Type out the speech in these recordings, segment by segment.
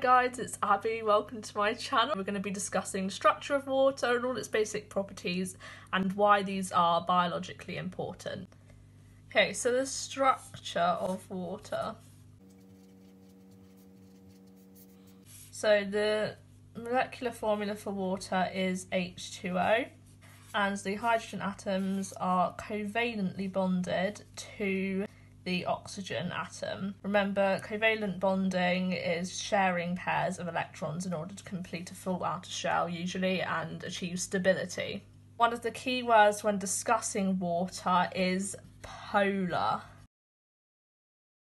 guys, it's Abby. Welcome to my channel. We're going to be discussing the structure of water and all its basic properties and why these are biologically important. Okay, so the structure of water. So the molecular formula for water is H2O and the hydrogen atoms are covalently bonded to the oxygen atom. Remember, covalent bonding is sharing pairs of electrons in order to complete a full outer shell, usually, and achieve stability. One of the key words when discussing water is polar.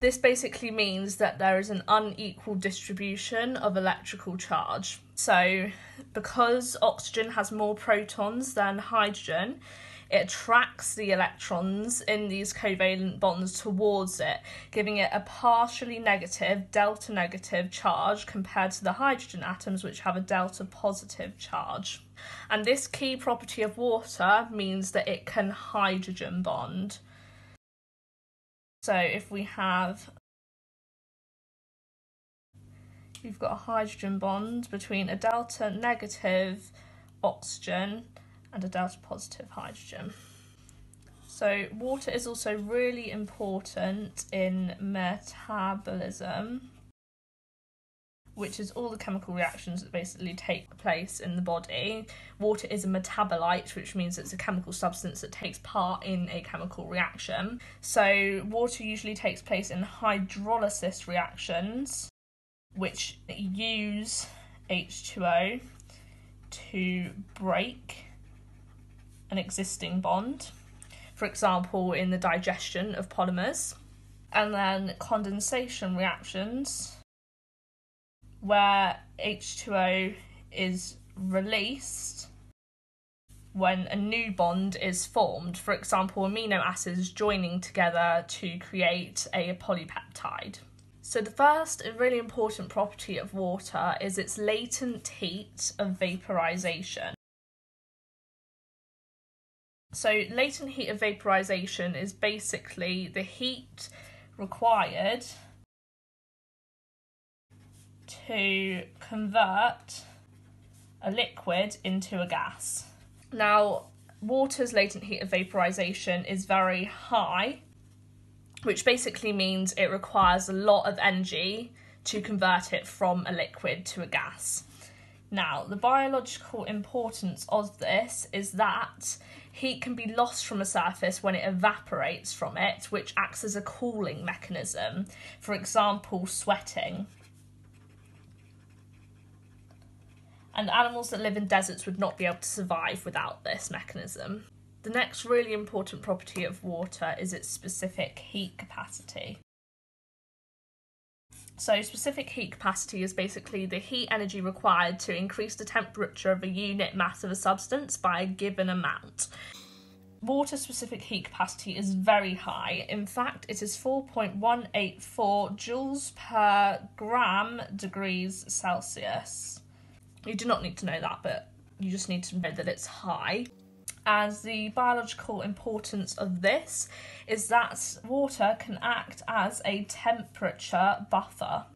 This basically means that there is an unequal distribution of electrical charge. So, because oxygen has more protons than hydrogen, it attracts the electrons in these covalent bonds towards it, giving it a partially negative, delta negative charge compared to the hydrogen atoms, which have a delta positive charge. And this key property of water means that it can hydrogen bond. So if we have you've got a hydrogen bond between a delta negative oxygen and a delta positive hydrogen. So water is also really important in metabolism, which is all the chemical reactions that basically take place in the body. Water is a metabolite, which means it's a chemical substance that takes part in a chemical reaction. So water usually takes place in hydrolysis reactions, which use H2O to break an existing bond, for example, in the digestion of polymers, and then condensation reactions, where H2O is released when a new bond is formed, for example, amino acids joining together to create a polypeptide. So, the first and really important property of water is its latent heat of vaporization. So, latent heat of vaporization is basically the heat required to convert a liquid into a gas. Now, water's latent heat of vaporization is very high, which basically means it requires a lot of energy to convert it from a liquid to a gas. Now, the biological importance of this is that heat can be lost from a surface when it evaporates from it, which acts as a cooling mechanism. For example, sweating. And animals that live in deserts would not be able to survive without this mechanism. The next really important property of water is its specific heat capacity. So, specific heat capacity is basically the heat energy required to increase the temperature of a unit mass of a substance by a given amount. Water specific heat capacity is very high. In fact, it is 4.184 joules per gram degrees Celsius. You do not need to know that, but you just need to know that it's high as the biological importance of this is that water can act as a temperature buffer,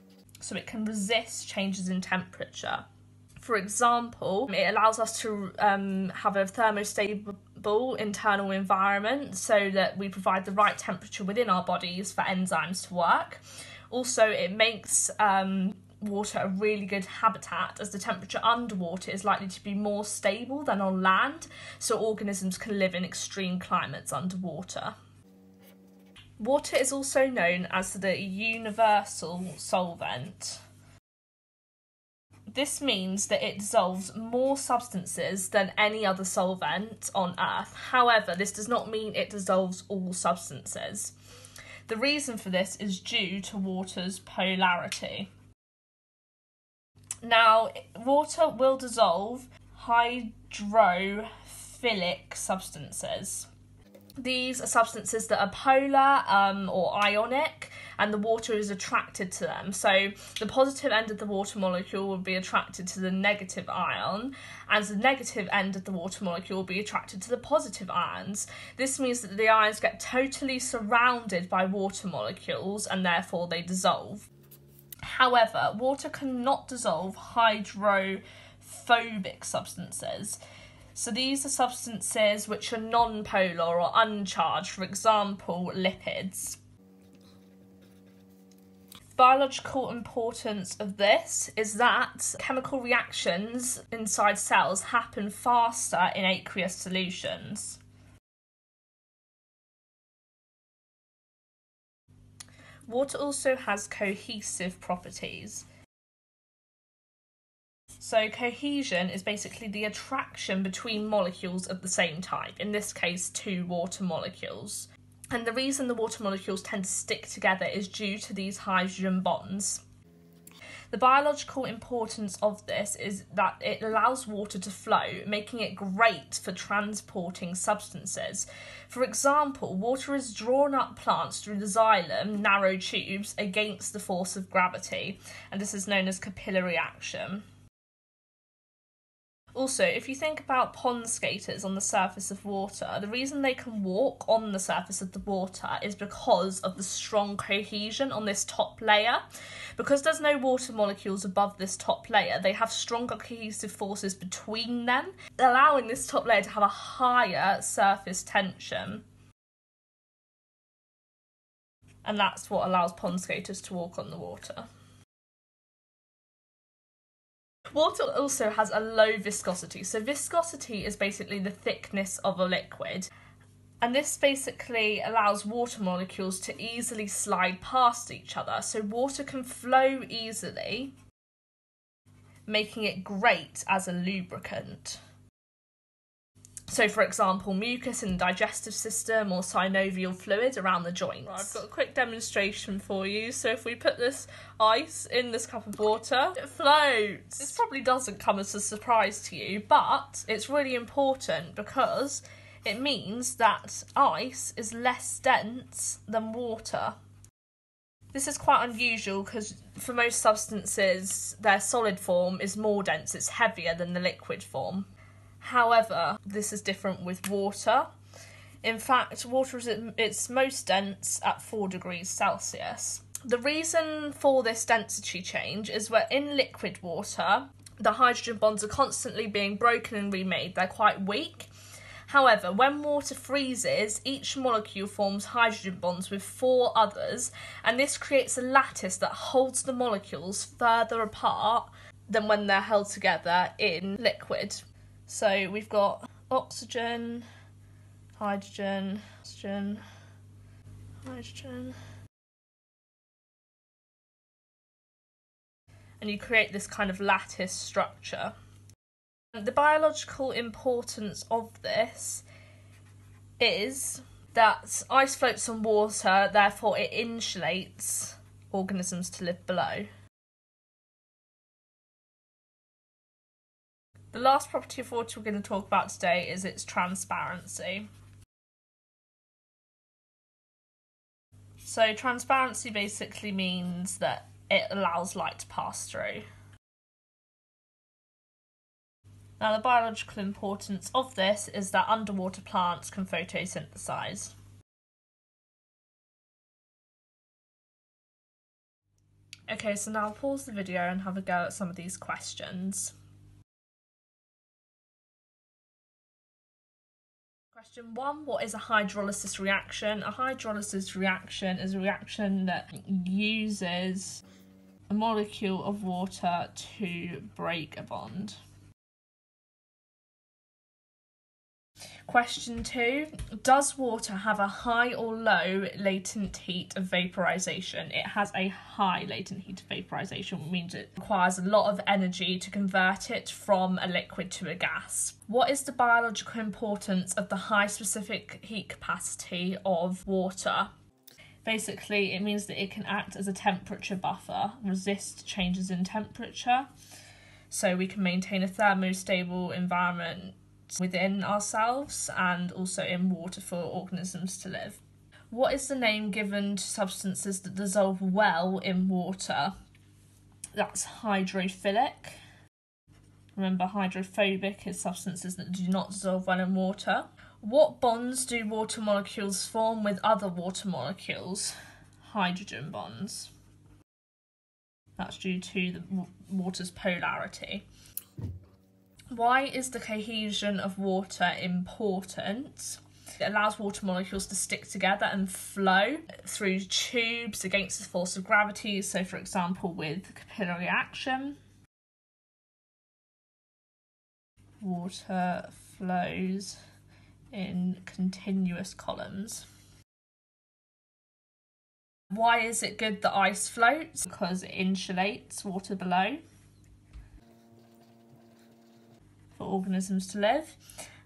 so it can resist changes in temperature. For example, it allows us to um, have a thermostable internal environment so that we provide the right temperature within our bodies for enzymes to work. Also, it makes um, water a really good habitat as the temperature underwater is likely to be more stable than on land, so organisms can live in extreme climates underwater. Water is also known as the universal solvent. This means that it dissolves more substances than any other solvent on Earth. However, this does not mean it dissolves all substances. The reason for this is due to water's polarity. Now, water will dissolve hydrophilic substances. These are substances that are polar um, or ionic, and the water is attracted to them. So, the positive end of the water molecule will be attracted to the negative ion, and the negative end of the water molecule will be attracted to the positive ions. This means that the ions get totally surrounded by water molecules and therefore they dissolve. However, water cannot dissolve hydrophobic substances. So these are substances which are non-polar or uncharged, for example, lipids. Biological importance of this is that chemical reactions inside cells happen faster in aqueous solutions. Water also has cohesive properties. So, cohesion is basically the attraction between molecules of the same type, in this case, two water molecules. And the reason the water molecules tend to stick together is due to these hydrogen bonds. The biological importance of this is that it allows water to flow, making it great for transporting substances. For example, water is drawn up plants through the xylem, narrow tubes, against the force of gravity, and this is known as capillary action. Also, if you think about pond skaters on the surface of water, the reason they can walk on the surface of the water is because of the strong cohesion on this top layer. Because there's no water molecules above this top layer, they have stronger cohesive forces between them, allowing this top layer to have a higher surface tension. And that's what allows pond skaters to walk on the water. Water also has a low viscosity. So viscosity is basically the thickness of a liquid. And this basically allows water molecules to easily slide past each other. So water can flow easily, making it great as a lubricant. So, for example, mucus in the digestive system or synovial fluid around the joints. Right, I've got a quick demonstration for you. So, if we put this ice in this cup of water, it floats. This probably doesn't come as a surprise to you, but it's really important because it means that ice is less dense than water. This is quite unusual because for most substances, their solid form is more dense, it's heavier than the liquid form. However, this is different with water. In fact, water is its most dense at 4 degrees Celsius. The reason for this density change is that in liquid water, the hydrogen bonds are constantly being broken and remade. They're quite weak. However, when water freezes, each molecule forms hydrogen bonds with four others, and this creates a lattice that holds the molecules further apart than when they're held together in liquid. So we've got oxygen, hydrogen, oxygen, hydrogen. And you create this kind of lattice structure. The biological importance of this is that ice floats on water, therefore it insulates organisms to live below. The last property of water we're going to talk about today is its transparency. So transparency basically means that it allows light to pass through. Now the biological importance of this is that underwater plants can photosynthesize. Okay, so now I'll pause the video and have a go at some of these questions. Question one What is a hydrolysis reaction? A hydrolysis reaction is a reaction that uses a molecule of water to break a bond. Question two Does water have a high or low latent heat of vaporization? It has a high latent heat of vaporization, which means it requires a lot of energy to convert it from a liquid to a gas. What is the biological importance of the high specific heat capacity of water? Basically, it means that it can act as a temperature buffer, resist changes in temperature, so we can maintain a thermostable environment within ourselves and also in water for organisms to live. What is the name given to substances that dissolve well in water? That's hydrophilic. Remember, hydrophobic is substances that do not dissolve well in water. What bonds do water molecules form with other water molecules? Hydrogen bonds. That's due to the water's polarity. Why is the cohesion of water important? It allows water molecules to stick together and flow through tubes against the force of gravity. So, for example, with capillary action, water flows in continuous columns. Why is it good that ice floats? Because it insulates water below for organisms to live.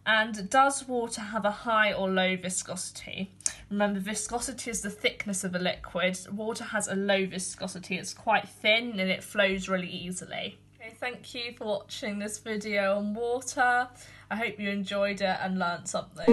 And does water have a high or low viscosity? Remember, viscosity is the thickness of a liquid. Water has a low viscosity, it's quite thin and it flows really easily. Okay, thank you for watching this video on water. I hope you enjoyed it and learnt something.